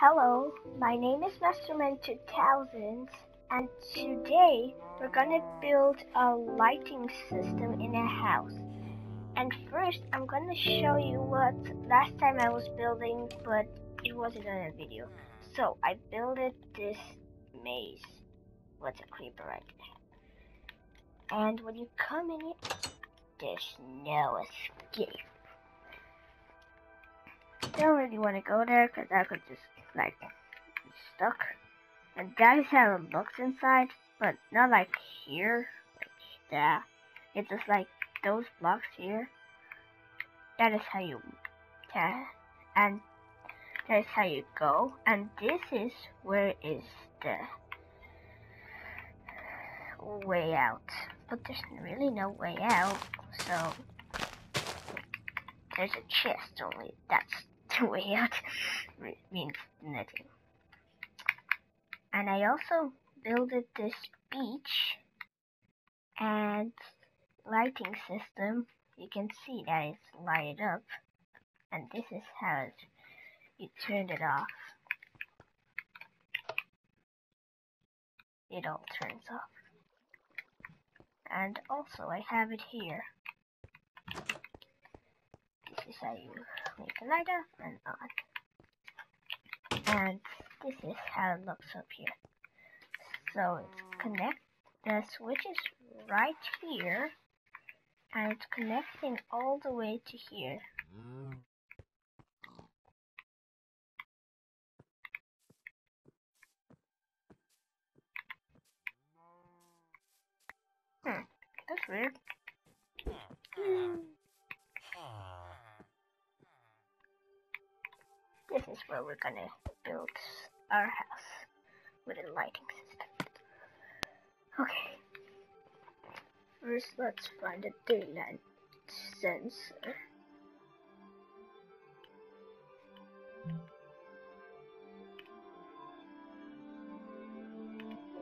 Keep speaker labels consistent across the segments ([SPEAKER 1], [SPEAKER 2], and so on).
[SPEAKER 1] Hello, my name is Masterman 2000 and today we're gonna build a lighting system in a house. And first I'm gonna show you what last time I was building but it wasn't in a video. So I built this maze. What's a creeper right there? And when you come in it, there's no escape. Don't really want to go there because I could just like stuck. And that is how it looks inside, but not like here, like that. It's just like those blocks here. That is how you can, and that is how you go. And this is where is the way out. But there's really no way out, so there's a chest only. That's out. means nothing. And I also built this beach and lighting system. You can see that it's lighted up. And this is how it, you turn it off. It all turns off. And also I have it here. This is how you make a light up and on and this is how it looks up here. So it's connect, the switch is right here, and it's connecting all the way to here. Hmm, that's weird. This is where we're gonna build our house with a lighting system. Okay. First, let's find a daylight sensor.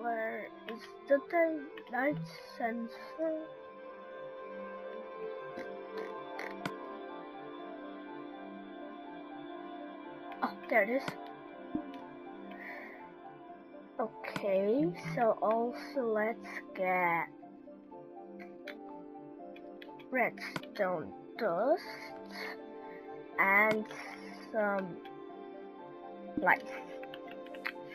[SPEAKER 1] Where is the daylight sensor? There it is. Okay, so also let's get redstone dust and some lights.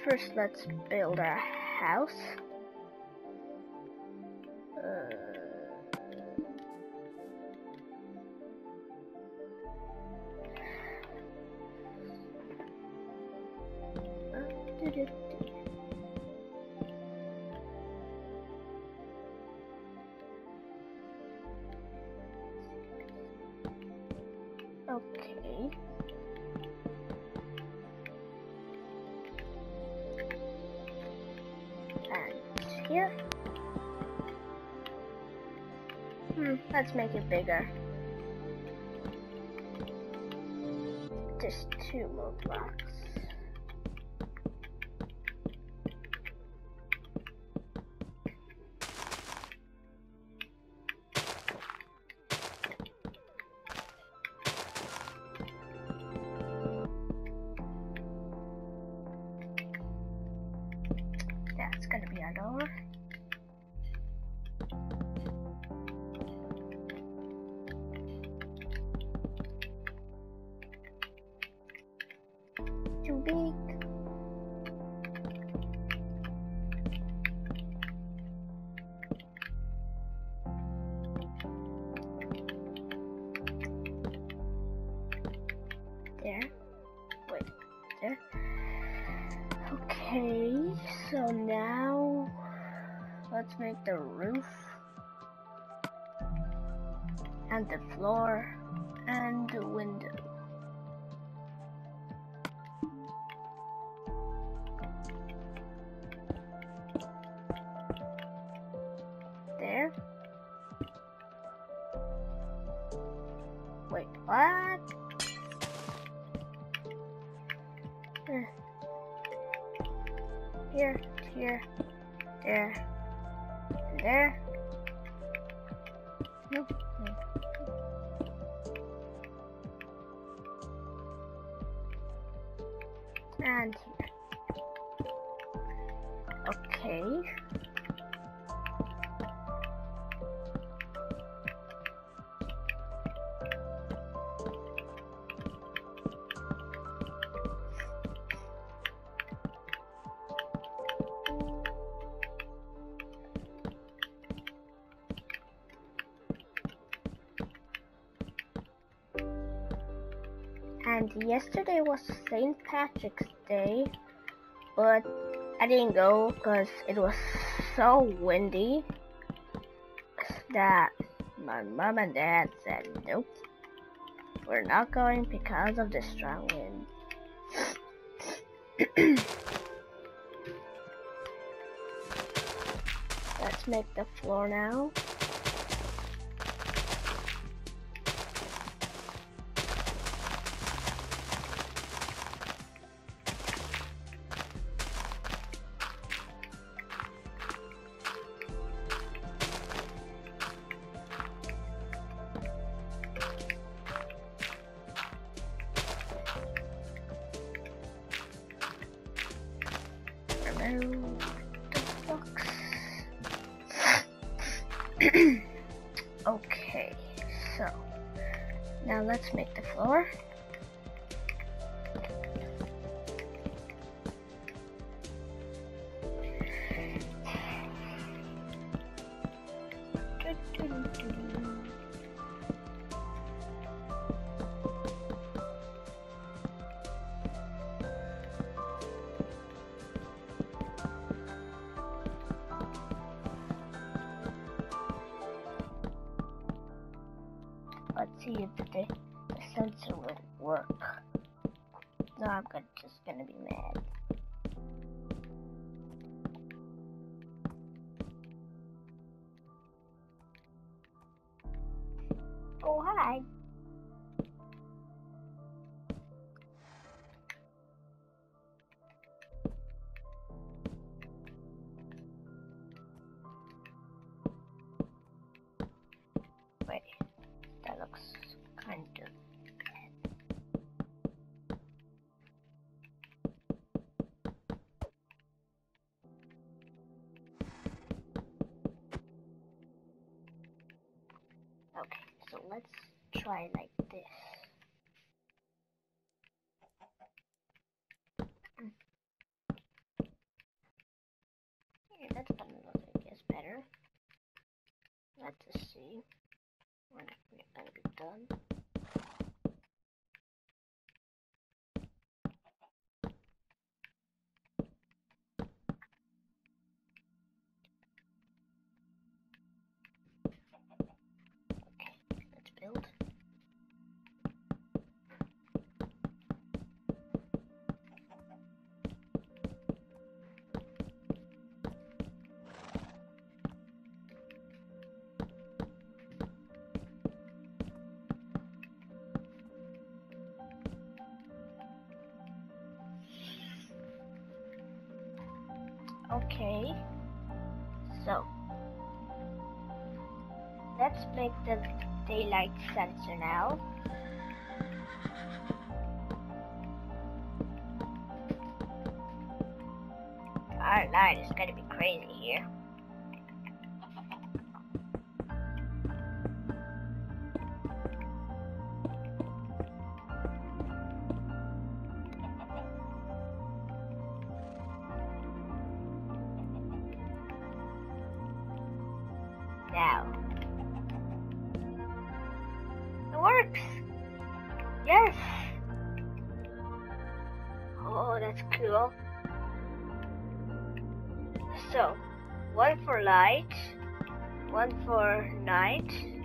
[SPEAKER 1] First, let's build a house. Uh, Okay. And here. Hmm, let's make it bigger. Just two more blocks. Make the roof and the floor and the window. There. Wait, what? Here, here, there, there. And yesterday was St. Patrick's Day, but I didn't go because it was so windy that my mom and dad said, nope, we're not going because of the strong wind. Let's make the floor now. Okay, so now let's make the floor. Try like Okay, so let's make the daylight sensor now. Our light is gonna be crazy Now. It works! Yes! Oh, that's cool. So, one for light, one for night.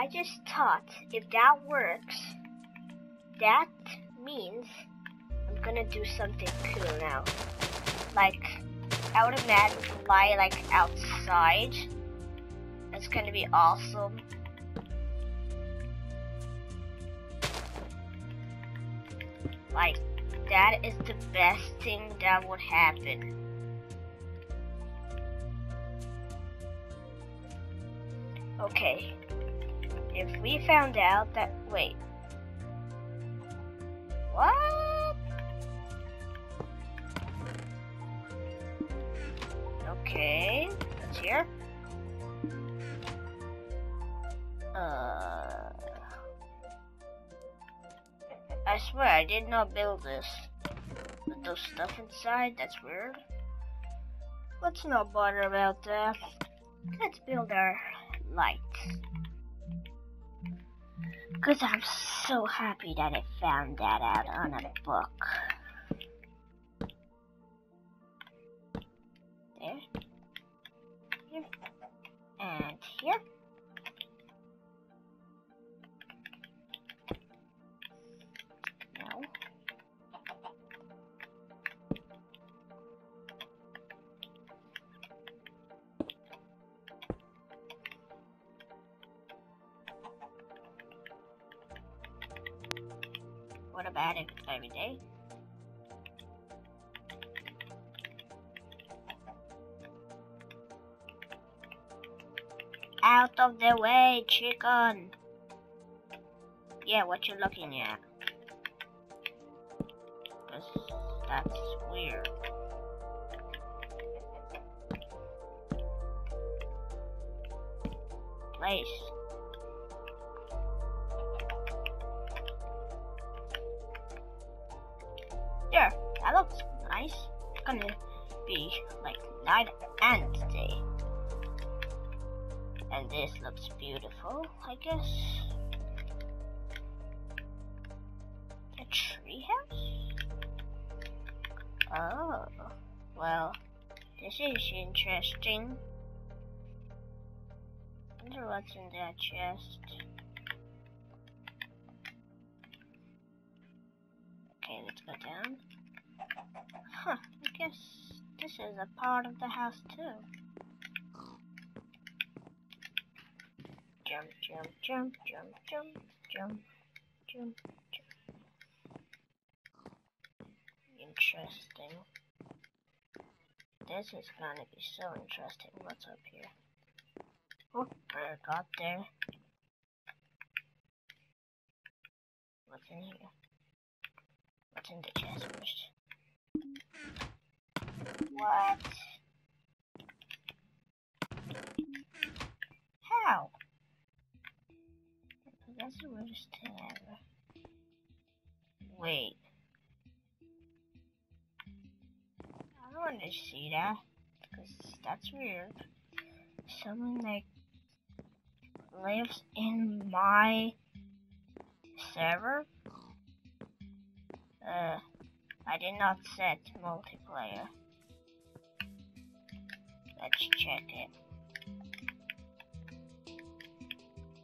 [SPEAKER 1] I just thought if that works, that means I'm gonna do something cool now. Like, automatic light like outside. It's gonna be awesome. Like, that is the best thing that would happen. Okay. If we found out that. Wait. What? Okay. That's here. Uh. I swear I did not build this. With those stuff inside, that's weird. Let's not bother about that. Let's build our light. Because I'm so happy that I found that out on a book. There. Here. And here. Chicken! Yeah, what you looking at? 'Cause that's weird. Place. I guess. A tree house? Oh, well, this is interesting. wonder what's in that chest. Okay, let's go down. Huh, I guess this is a part of the house too. Jump, jump, jump, jump, jump, jump, jump. Interesting. This is gonna be so interesting. What's up here? Oh, bird got there. What's in here? What's in the chest first? What? How? That's the weirdest thing ever. Wait. I don't want to see that. Because that's weird. Someone like lives in my server? Uh, I did not set multiplayer. Let's check it.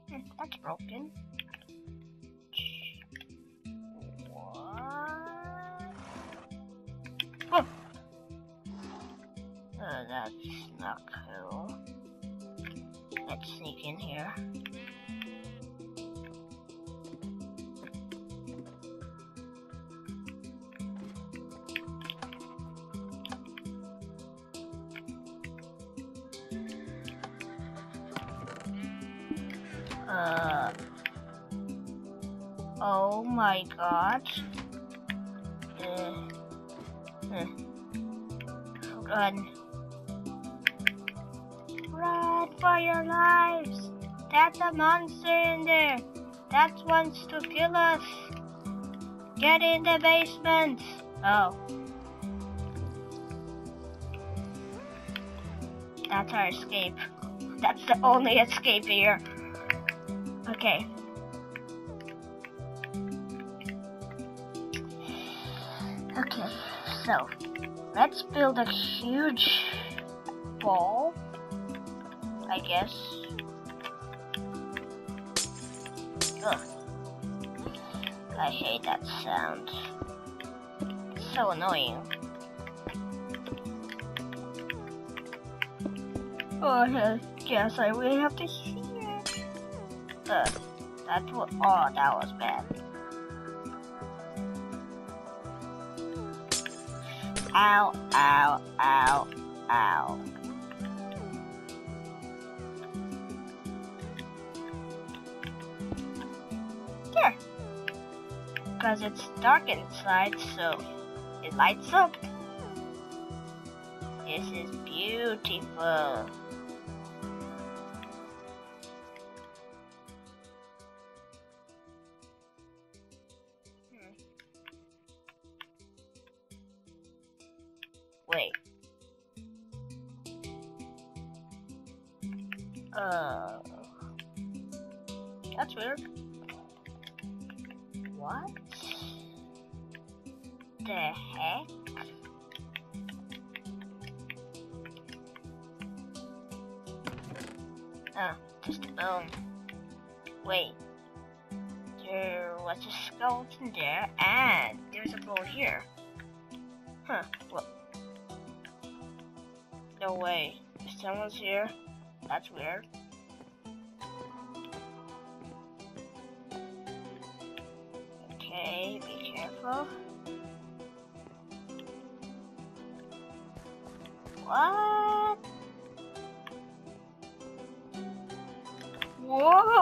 [SPEAKER 1] Hmm, that's broken. Oh, that's not cool. Let's sneak in here. Uh. Oh my god. Uh. uh, Run. Run monster in there! That wants to kill us! Get in the basement! Oh. That's our escape. That's the only escape here. Okay. Okay, so let's build a huge ball, I guess. I hate that sound. It's so annoying. Oh, I guess I will have to hear it. Uh, that was, oh, that was bad. Ow, ow, ow, ow. Because it's dark inside, so it lights up. This is beautiful. Well. No way. Someone's here, that's weird. Okay, be careful. What? Whoa!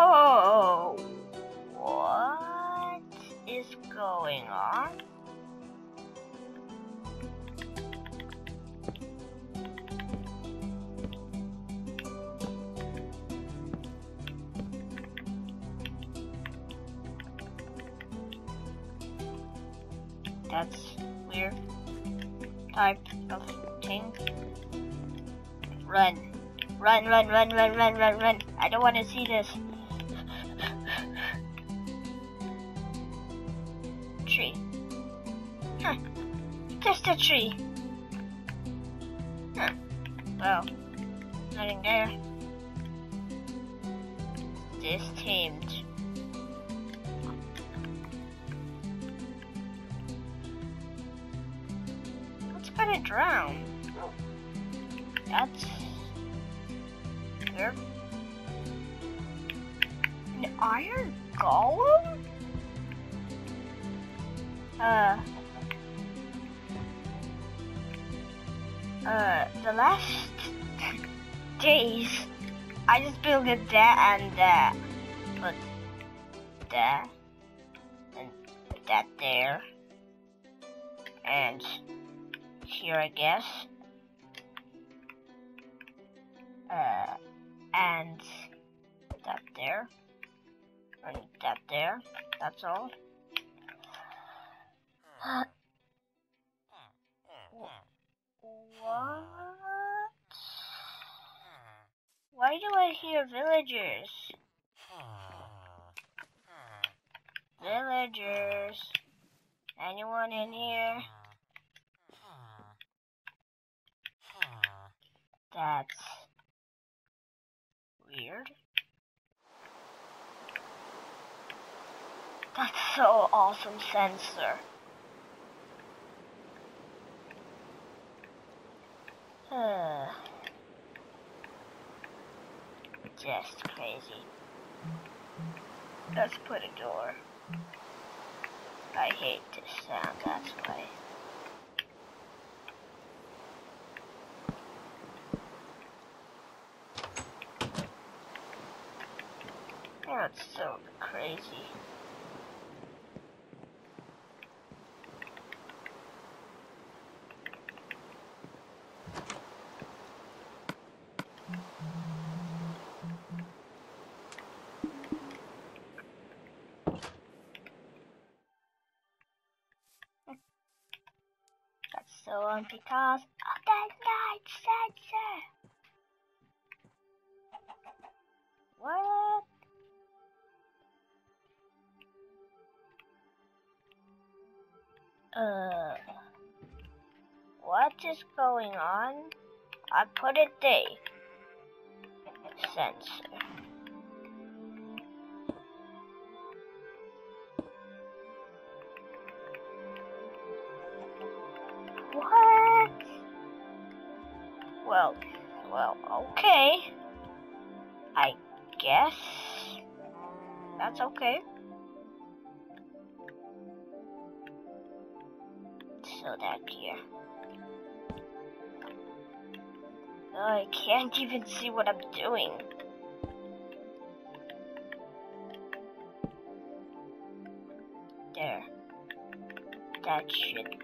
[SPEAKER 1] Run, run, run, run, run, run, run. I don't want to see this. Tree. Huh. Just a tree. Huh. Well, nothing there. There and there. Put that. And put that there. And here, I guess. Uh, and that there. And that there. That's all. Uh, what? Why do I hear villagers? Villagers. Anyone in here? That's weird. That's so awesome sensor. Just crazy. Let's put a door. I hate this sound, that's why. It's so crazy. On because of the night sensor. What? Uh, what is going on? I put it there. Sensor. Okay. I guess that's okay. So that here. I can't even see what I'm doing. There. That should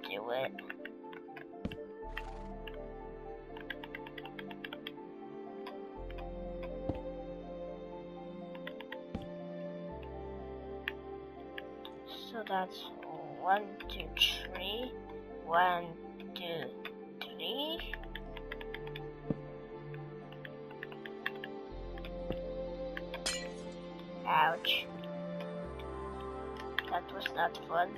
[SPEAKER 1] Ouch. That was not fun.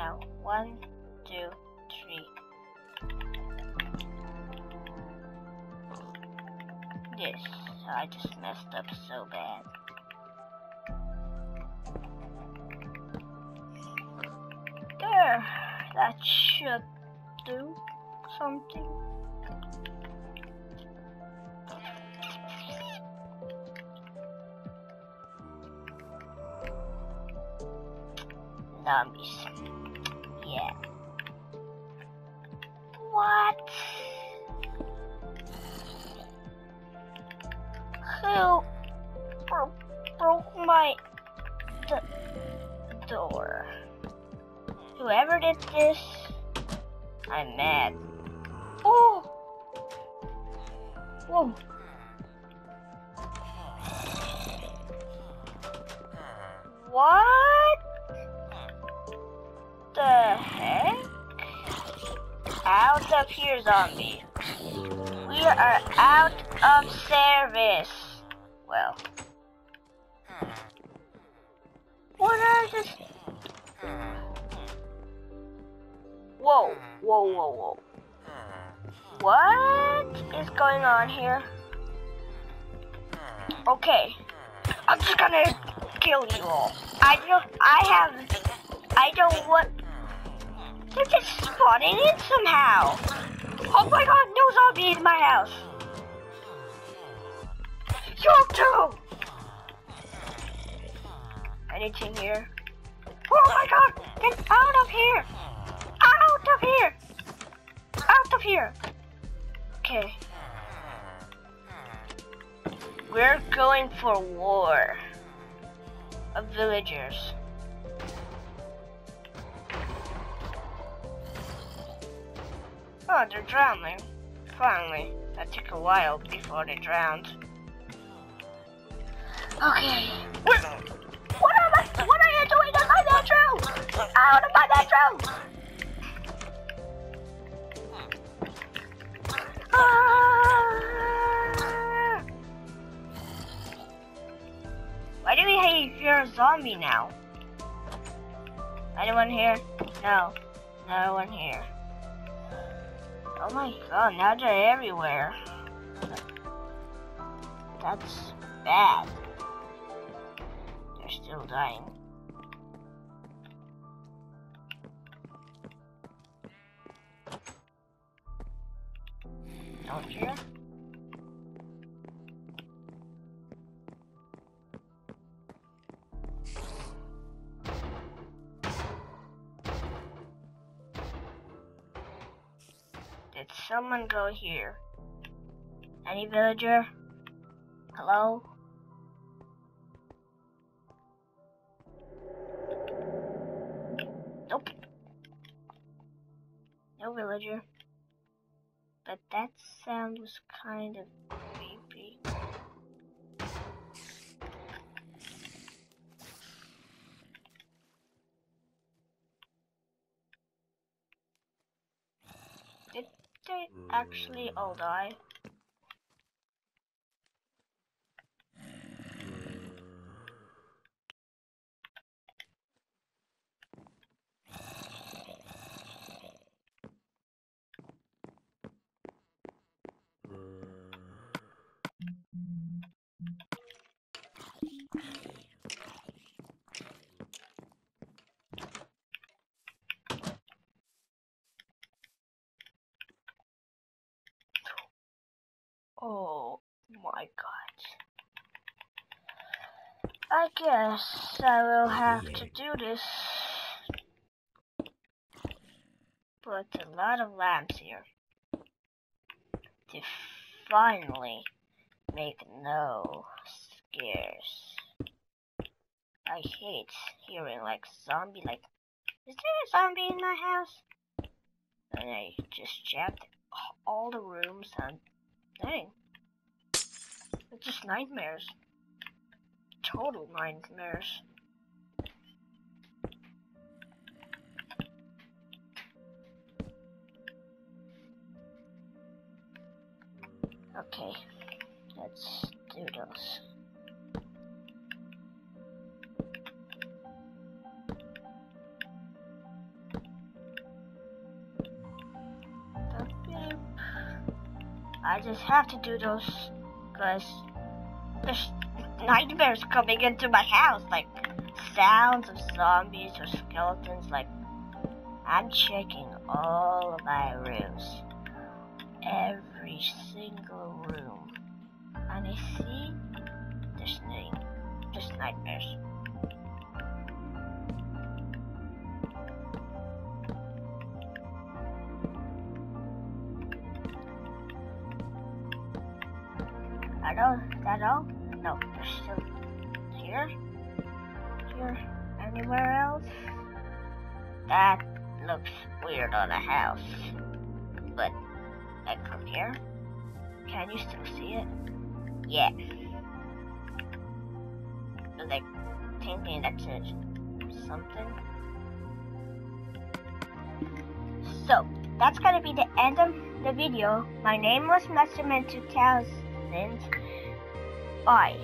[SPEAKER 1] Now, one, two, three. This. I just messed up so bad. There. That should do something. Zombies. I'm mad. Oh! Whoa! What the heck? Out of here, zombie. We are out of service. Well. What are this? Whoa, whoa, whoa, whoa. What is going on here? Okay. I'm just gonna kill you all. I don't, I have, I don't want, they're just spawning in somehow. Oh my god, no zombie in my house. You too. Anything here? Oh my god, get out of here. Out of here. Out of here. Okay. We're going for war of villagers. Oh, they're drowning. Finally. That took a while before they drowned. Okay. What, what am I? What are you doing in my bedroom? Out of my bedroom! do you hate if you're a zombie now? Anyone here? No. No one here. Oh my god, now they're everywhere. That's bad. They're still dying. Don't here? Someone go here? Any villager? Hello? Nope. No villager. But that sound was kind of They actually mm. all die? Oh my god. I guess I will have to do this. Put a lot of lamps here. To finally make no scares. I hate hearing like zombie like is there a zombie in my house? And I just checked all the rooms and Dang. It's just nightmares. Total nightmares. Okay, let's do those. I just have to do those because there's nightmares coming into my house, like sounds of zombies or skeletons. Like I'm checking all of my rooms, every single room, and I see there's no, just nightmares. I is that all? Here, here, anywhere else? That looks weird on a house. But, I come here, can you still see it? Yeah. They thinking that's it. Something. So, that's gonna be the end of the video. My name was Masterman 2000 and bye.